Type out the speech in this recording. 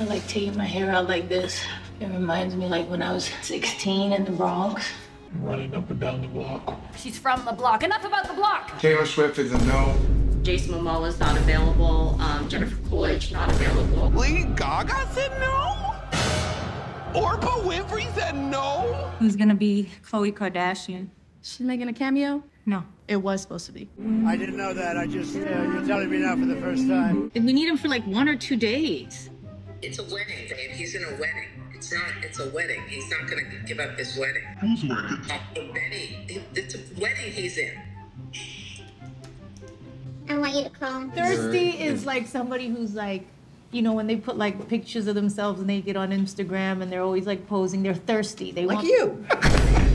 I like taking my hair out like this. It reminds me like when I was 16 in the Bronx. Running up and down the block. She's from the block. Enough about the block. Taylor Swift is a no. Jason Momoa Momoa's not available. Um, Jennifer Coolidge not available. Lady Gaga said no? Orpah Winfrey said no? Who's gonna be Khloe Kardashian? She's making a cameo? No. It was supposed to be. I didn't know that. I just, uh, you're telling me now for the first time. We need him for like one or two days. It's a wedding, babe. He's in a wedding. It's not. It's a wedding. He's not gonna give up his wedding. Who's wedding? A wedding. It's a wedding he's in. I want you to call. Thirsty is like somebody who's like, you know, when they put like pictures of themselves and they get on Instagram and they're always like posing, they're thirsty. They Like want you.